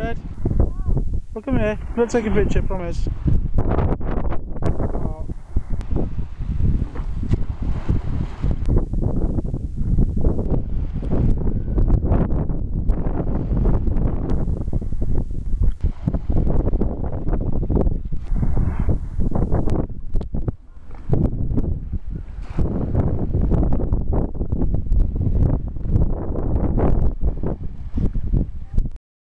Dad. Look, come here. We'll take a picture, promise.